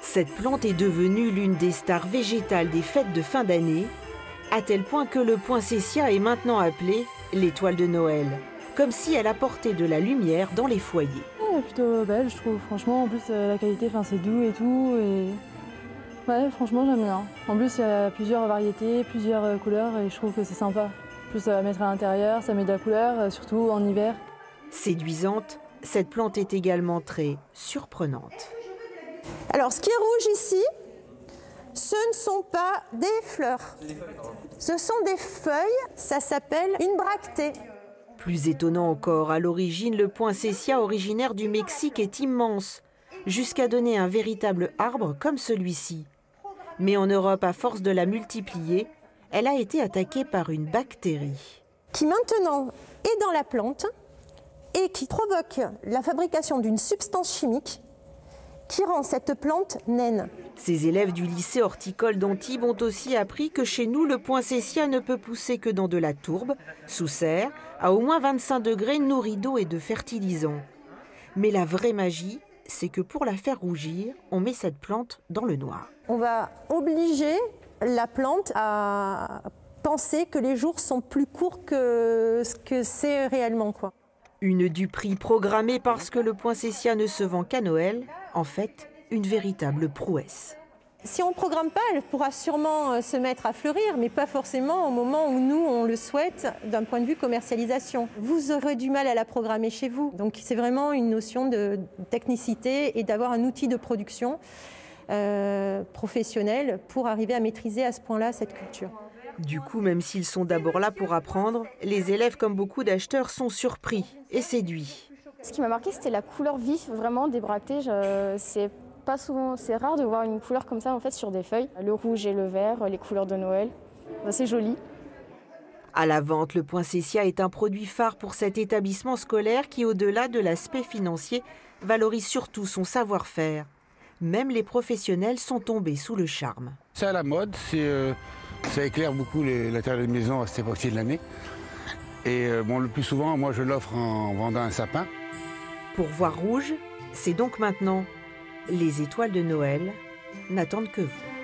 Cette plante est devenue l'une des stars végétales des fêtes de fin d'année, à tel point que le poinsettia est maintenant appelé l'étoile de Noël, comme si elle apportait de la lumière dans les foyers. Elle est plutôt belle, je trouve. Franchement, en plus, euh, la qualité, c'est doux et tout. Et... Ouais, franchement, j'aime bien. En plus, il y a plusieurs variétés, plusieurs euh, couleurs et je trouve que c'est sympa. En plus, ça va mettre à l'intérieur, ça met de la couleur, euh, surtout en hiver. Séduisante, cette plante est également très surprenante. Alors, ce qui est rouge ici, ce ne sont pas des fleurs. Ce sont des feuilles, ça s'appelle une bractée. Plus étonnant encore, à l'origine, le poinsettia originaire du Mexique est immense, jusqu'à donner un véritable arbre comme celui-ci. Mais en Europe, à force de la multiplier, elle a été attaquée par une bactérie. Qui maintenant est dans la plante et qui provoque la fabrication d'une substance chimique qui rend cette plante naine. Ces élèves du lycée horticole d'Antibes ont aussi appris que chez nous, le poinsettia ne peut pousser que dans de la tourbe, sous serre, à au moins 25 degrés, nourri d'eau et de fertilisants. Mais la vraie magie, c'est que pour la faire rougir, on met cette plante dans le noir. On va obliger la plante à penser que les jours sont plus courts que ce que c'est réellement. Quoi. Une duperie programmée parce que le poinsettia ne se vend qu'à Noël, en fait, une véritable prouesse. Si on ne programme pas, elle pourra sûrement euh, se mettre à fleurir, mais pas forcément au moment où nous, on le souhaite d'un point de vue commercialisation. Vous aurez du mal à la programmer chez vous. Donc c'est vraiment une notion de technicité et d'avoir un outil de production euh, professionnel pour arriver à maîtriser à ce point-là cette culture. Du coup, même s'ils sont d'abord là pour apprendre, les élèves, comme beaucoup d'acheteurs, sont surpris et séduits. Ce qui m'a marqué, c'était la couleur vif, vraiment des bractées. C'est pas souvent, c'est rare de voir une couleur comme ça en fait sur des feuilles. Le rouge et le vert, les couleurs de Noël, c'est joli. À la vente, le poinsettia est un produit phare pour cet établissement scolaire qui, au-delà de l'aspect financier, valorise surtout son savoir-faire. Même les professionnels sont tombés sous le charme. C'est à la mode, euh, ça éclaire beaucoup l'intérieur de maison à cette époque de l'année. Et euh, bon, le plus souvent, moi, je l'offre en vendant un sapin. Pour voir rouge, c'est donc maintenant. Les étoiles de Noël n'attendent que vous.